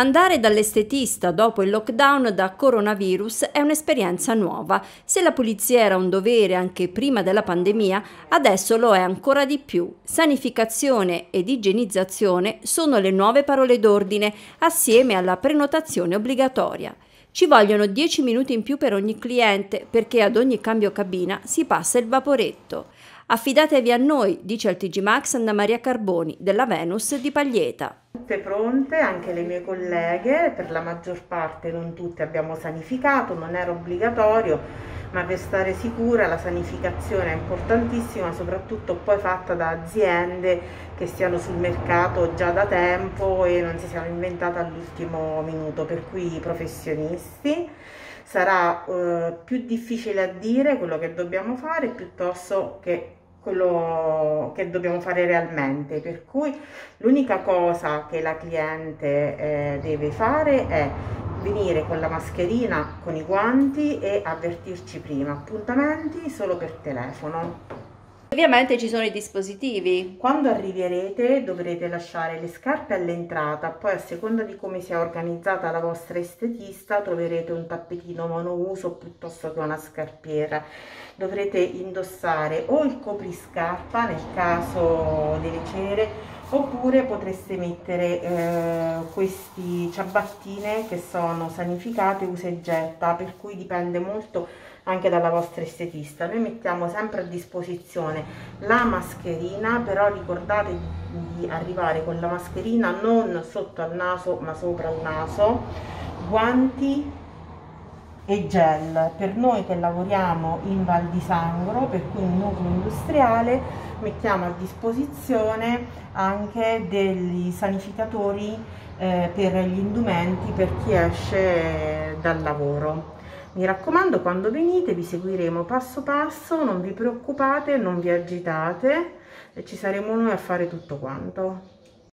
Andare dall'estetista dopo il lockdown da coronavirus è un'esperienza nuova. Se la pulizia era un dovere anche prima della pandemia, adesso lo è ancora di più. Sanificazione ed igienizzazione sono le nuove parole d'ordine assieme alla prenotazione obbligatoria. Ci vogliono 10 minuti in più per ogni cliente perché ad ogni cambio cabina si passa il vaporetto. Affidatevi a noi, dice al TG Max Anna Maria Carboni della Venus di Paglieta. Tutte pronte, anche le mie colleghe, per la maggior parte, non tutte abbiamo sanificato, non era obbligatorio, ma per stare sicura la sanificazione è importantissima, soprattutto poi fatta da aziende che stiano sul mercato già da tempo e non si siano inventate all'ultimo minuto, per cui i professionisti sarà eh, più difficile a dire quello che dobbiamo fare piuttosto che quello che dobbiamo fare realmente. Per cui l'unica cosa che la cliente eh, deve fare è venire con la mascherina con i guanti e avvertirci prima. Appuntamenti solo per telefono Ovviamente ci sono i dispositivi. Quando arriverete dovrete lasciare le scarpe all'entrata, poi a seconda di come sia organizzata la vostra estetista troverete un tappetino monouso piuttosto che una scarpiera. Dovrete indossare o il copriscarpa nel caso delle cere oppure potreste mettere eh, questi ciabattine che sono sanificate usa e getta per cui dipende molto anche dalla vostra estetista. Noi mettiamo sempre a disposizione la mascherina, però ricordate di arrivare con la mascherina non sotto al naso ma sopra il naso, guanti e gel. Per noi che lavoriamo in Val di Sangro, per cui in nucleo industriale, mettiamo a disposizione anche degli sanificatori eh, per gli indumenti per chi esce dal lavoro. Mi raccomando, quando venite vi seguiremo passo passo, non vi preoccupate, non vi agitate ci saremo noi a fare tutto quanto.